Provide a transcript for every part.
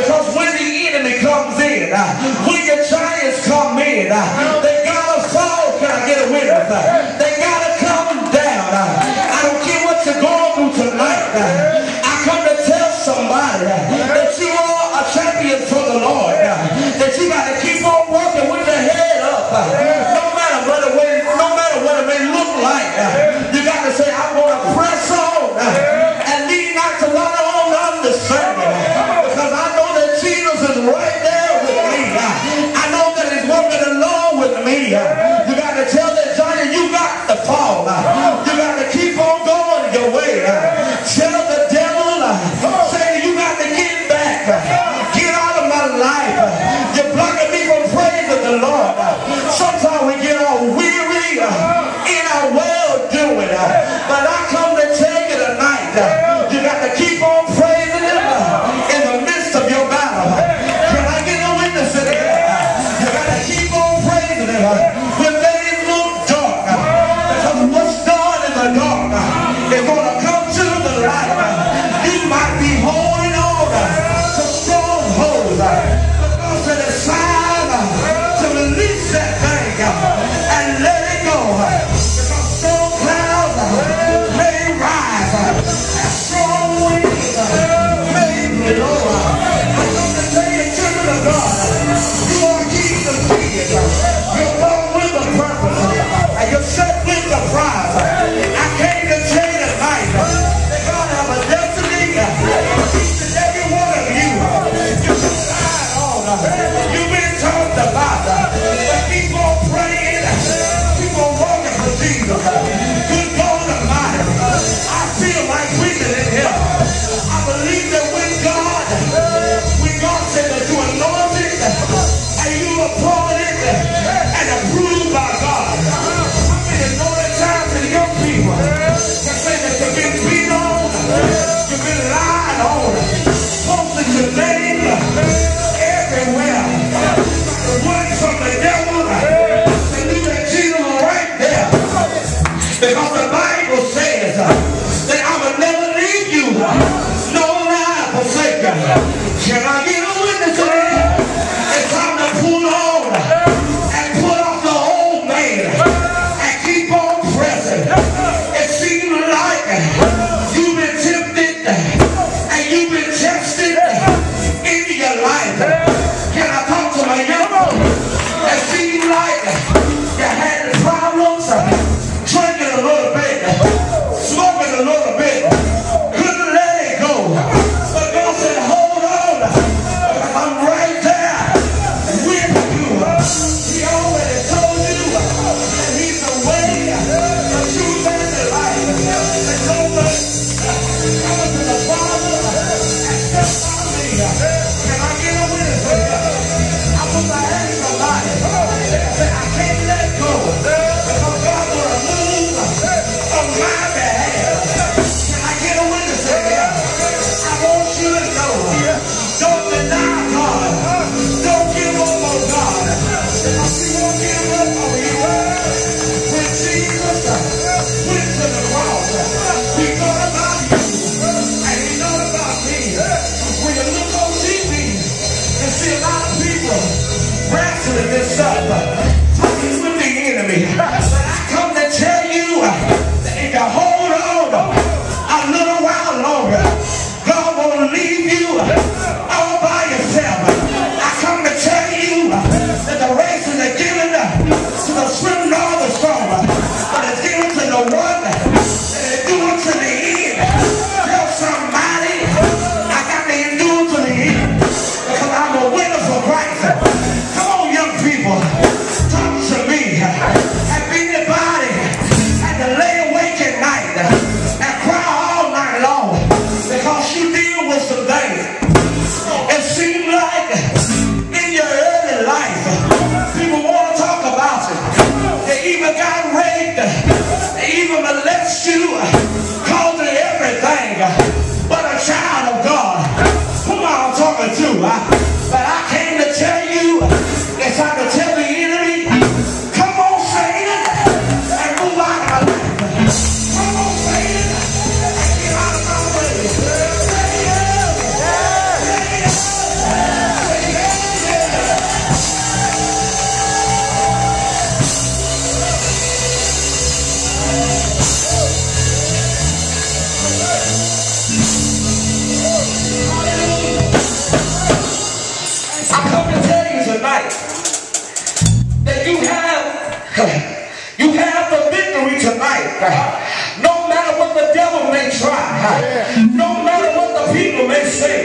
Because when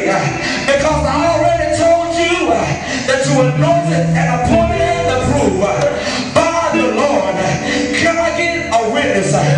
because I already told you uh, that you were anointed and appointed and approved by the Lord. Can I get a witness? Uh,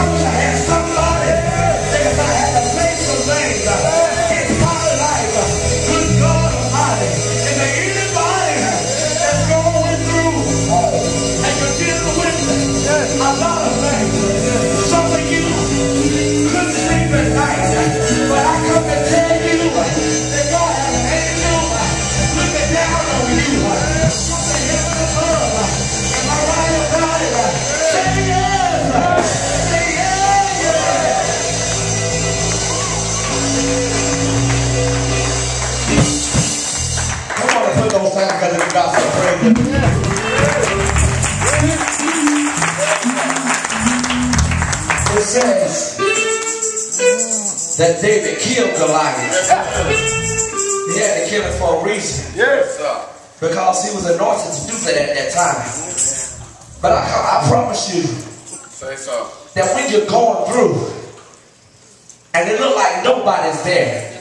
Amen. That David killed Goliath. He had to kill him for a reason. Yes, sir. Because he was anointed to do that at that time. But I, I promise you Say so. that when you're going through and it look like nobody's there,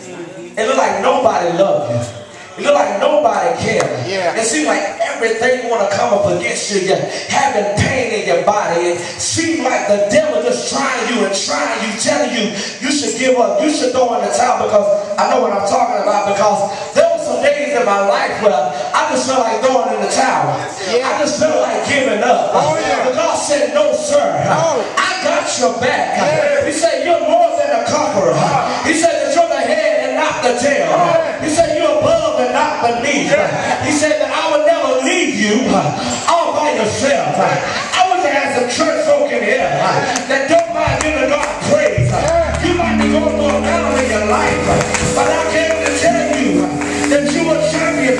it look like nobody love you. It look like nobody cares. Yeah. It seems like everything want to come up against you. You're having pain in your body. It seems like the devil just trying you and trying you, telling you should give up. You should throw in the towel because I know what I'm talking about because there were some days in my life where I just felt like throwing in the towel. I just felt like giving up. Oh, yeah. But God said, no, sir. No. I got your back. Yeah. He said, you're more than a conqueror. Uh-huh. He said that you're the head and not the tail. He said you're above and not beneath. He said that I will never leave you uh, all by yourself.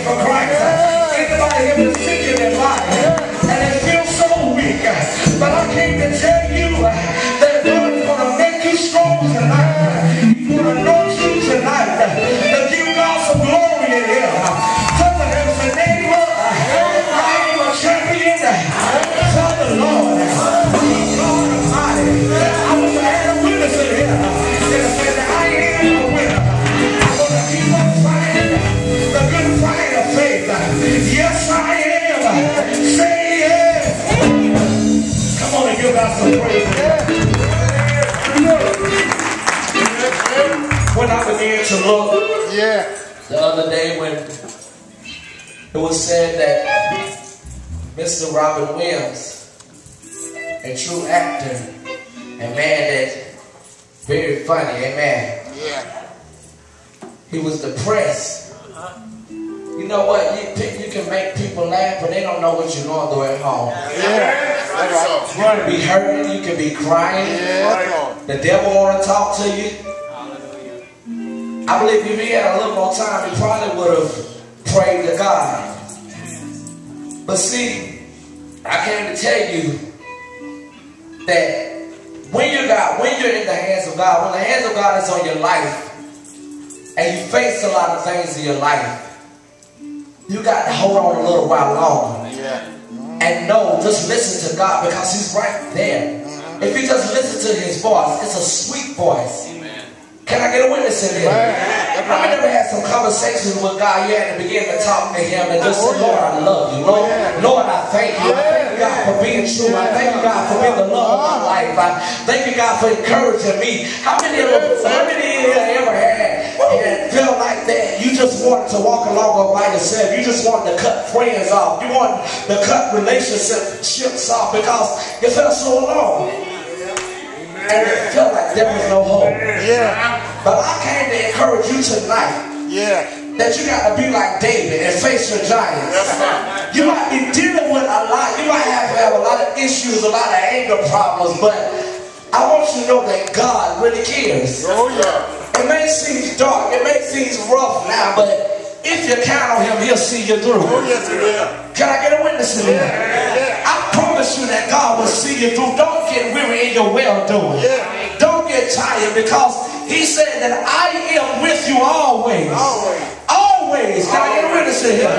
For Christ. To look Yeah. the other day when it was said that Mr. Robin Williams, a true actor, a man that very funny, amen. Yeah. He was depressed. You know what? You, you can make people laugh, but they don't know what you're going through at home. Yeah. That's right. You can be hurting, you can be crying. Yeah. The devil want to talk to you. I believe if he had a little more time, he probably would have prayed to God. But see, I came to tell you that when you got, when you're in the hands of God, when the hands of God is on your life, and you face a lot of things in your life, you got to hold on a little while longer Yeah. and know, just listen to God because He's right there. If you just listen to His voice, it's a sweet voice. Can I get a witness in here? That's I right. never had some conversations with God. You had to begin to talk to Him and just say, Lord, I love you. Lord, Lord, I thank you. I thank you, God, for being true. I thank you, God, for being the love of my uh-huh. life. I thank you, God, for encouraging me. How many of us, how many of you ever had and felt like that? You just wanted to walk along by yourself. You just wanted to cut friends off. You wanted to cut relationships off because you felt so alone. And it felt like there was no hope. Yeah. But I came to encourage you tonight Yeah. that you got to be like David and face your giants. You might be dealing with a lot. You might have to have a lot of issues, a lot of anger problems, but I want you to know that God really cares. Oh, yeah. It may seem dark, it may seem rough now, but if you count on Him, He'll see you through. Oh, yes, it will. Can I get a witness in here? I promise you that God will see you through. Don't get weary in your well doing. Yeah. Don't get tired because He said that I am with you always. Always. Always. Can I get a witness in here?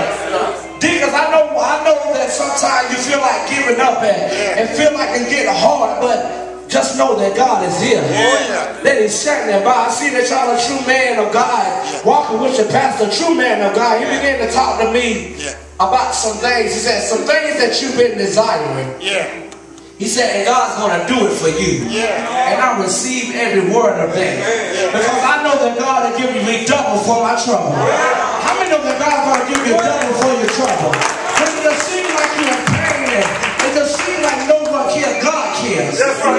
Deacons, I know I know that sometimes you feel like giving up and, and feel like it's getting hard, but just know that God is here. Yeah. That He's standing by. I see that y'all a true man of God, walking with your pastor, true man of God. He began to talk to me Yeah. about some things. He said, some things that you've been desiring. Yeah. He said, and God's going to do it for you. Yeah. And I receive every word of that. Because I know that God will give me double for my trouble. How many know that God's going to give you double for your trouble? When it just seems like you're in pain it just seems like no one cares, God cares. That's right.